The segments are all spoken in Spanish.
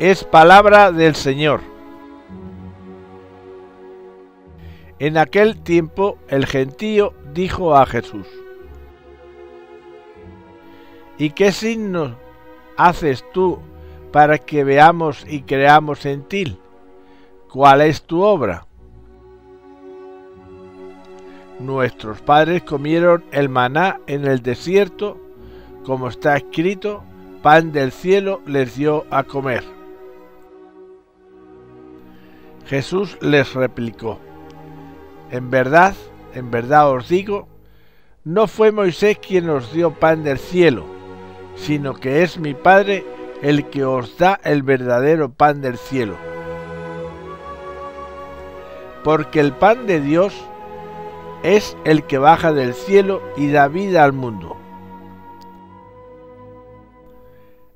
Es palabra del Señor. En aquel tiempo el gentío dijo a Jesús, ¿Y qué signo haces tú para que veamos y creamos en ti? ¿Cuál es tu obra? Nuestros padres comieron el maná en el desierto, como está escrito, pan del cielo les dio a comer. Jesús les replicó, en verdad, en verdad os digo, no fue Moisés quien os dio pan del cielo, sino que es mi Padre el que os da el verdadero pan del cielo. Porque el pan de Dios es el que baja del cielo y da vida al mundo.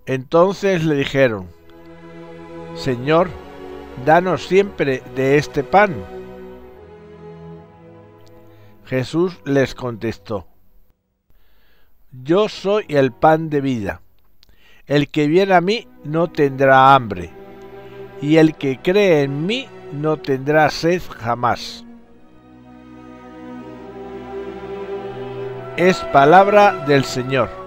Entonces le dijeron, Señor, danos siempre de este pan. Jesús les contestó, Yo soy el pan de vida. El que viene a mí no tendrá hambre, y el que cree en mí no tendrá sed jamás. Es palabra del Señor.